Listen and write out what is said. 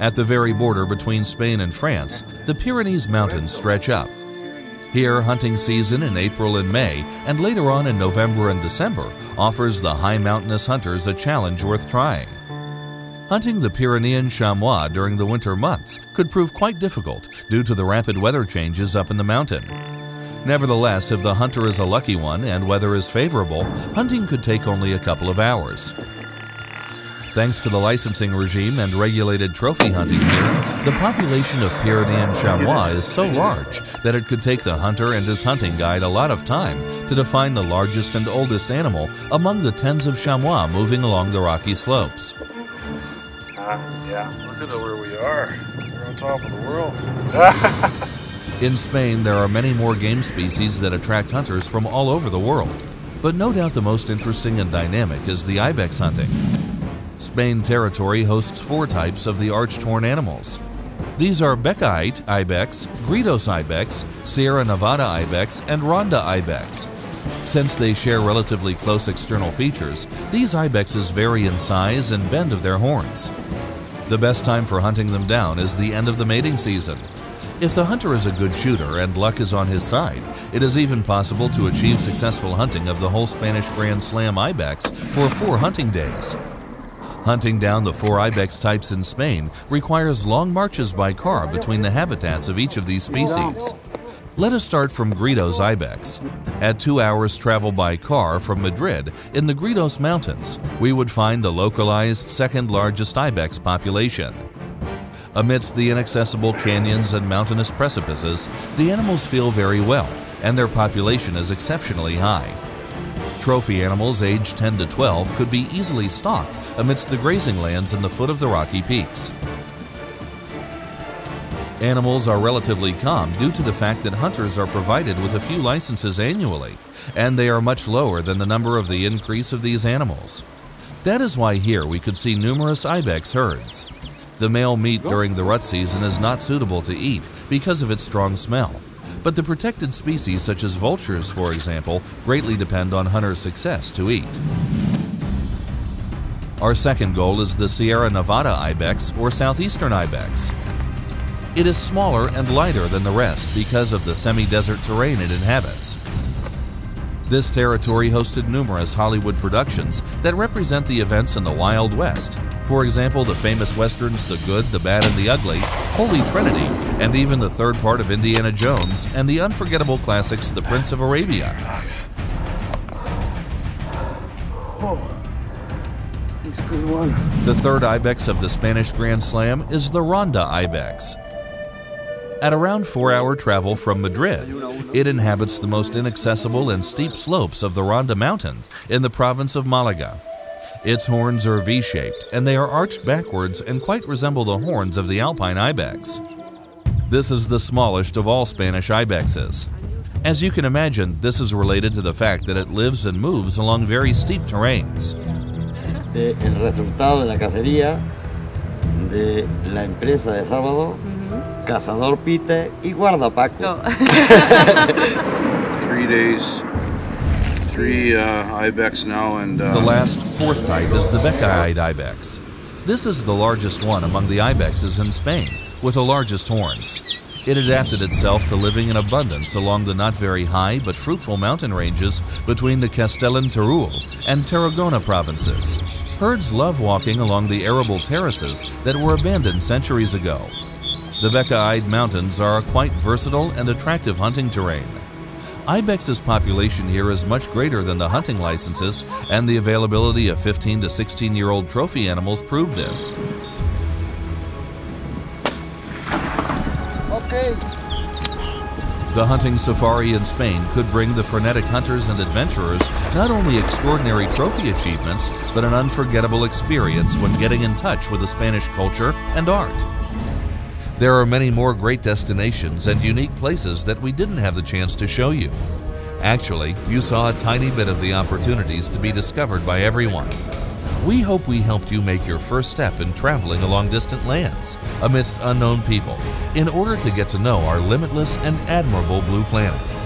At the very border between Spain and France, the Pyrenees Mountains stretch up. Here, hunting season in April and May, and later on in November and December, offers the high mountainous hunters a challenge worth trying. Hunting the Pyrenean chamois during the winter months could prove quite difficult due to the rapid weather changes up in the mountain. Nevertheless, if the hunter is a lucky one and weather is favorable, hunting could take only a couple of hours. Thanks to the licensing regime and regulated trophy hunting here, the population of Pyrenean chamois is so large that it could take the hunter and his hunting guide a lot of time to define the largest and oldest animal among the tens of chamois moving along the rocky slopes. Yeah. Look at where we are. We're on top of the world. In Spain, there are many more game species that attract hunters from all over the world. But no doubt the most interesting and dynamic is the ibex hunting. Spain territory hosts four types of the arch-torn animals. These are Beceite ibex, Gredos ibex, Sierra Nevada ibex, and Ronda ibex. Since they share relatively close external features, these ibexes vary in size and bend of their horns. The best time for hunting them down is the end of the mating season. If the hunter is a good shooter and luck is on his side, it is even possible to achieve successful hunting of the whole Spanish Grand Slam ibex for four hunting days. Hunting down the four ibex types in Spain requires long marches by car between the habitats of each of these species. Let us start from Gredos ibex. At two hours travel by car from Madrid in the Gredos Mountains, we would find the localized second largest ibex population. Amidst the inaccessible canyons and mountainous precipices, the animals feel very well, and their population is exceptionally high. Trophy animals aged 10 to 12 could be easily stalked amidst the grazing lands in the foot of the rocky peaks. Animals are relatively calm due to the fact that hunters are provided with a few licenses annually, and they are much lower than the number of the increase of these animals. That is why here we could see numerous ibex herds. The male meat during the rut season is not suitable to eat because of its strong smell, but the protected species such as vultures, for example, greatly depend on hunters' success to eat. Our second goal is the Sierra Nevada ibex or southeastern ibex. It is smaller and lighter than the rest because of the semi-desert terrain it inhabits. This territory hosted numerous Hollywood productions that represent the events in the Wild West. For example, the famous westerns The Good, the Bad, and the Ugly, Holy Trinity, and even the third part of Indiana Jones, and the unforgettable classics The Prince of Arabia. The third ibex of the Spanish Grand Slam is the Ronda ibex. At around four hour travel from Madrid, it inhabits the most inaccessible and steep slopes of the Ronda Mountains in the province of Malaga. Its horns are V shaped and they are arched backwards and quite resemble the horns of the alpine ibex. This is the smallest of all Spanish ibexes. As you can imagine, this is related to the fact that it lives and moves along very steep terrains. de el resultado de la cacería de la empresa de sábado, cazador Pite y guardapaco. Three days, three uh, ibex now, and uh, The last, fourth type is the Beceite ibex. This is the largest one among the ibexes in Spain, with the largest horns. It adapted itself to living in abundance along the not very high but fruitful mountain ranges between the Castellón Teruel and Tarragona provinces. Herds love walking along the arable terraces that were abandoned centuries ago. The Beceite Mountains are a quite versatile and attractive hunting terrain. Ibex's population here is much greater than the hunting licenses, and the availability of 15 to 16 year old trophy animals prove this. Okay. The hunting safari in Spain could bring the frenetic hunters and adventurers not only extraordinary trophy achievements, but an unforgettable experience when getting in touch with the Spanish culture and art. There are many more great destinations and unique places that we didn't have the chance to show you. Actually, you saw a tiny bit of the opportunities to be discovered by everyone. We hope we helped you make your first step in traveling along distant lands, amidst unknown people, in order to get to know our limitless and admirable blue planet.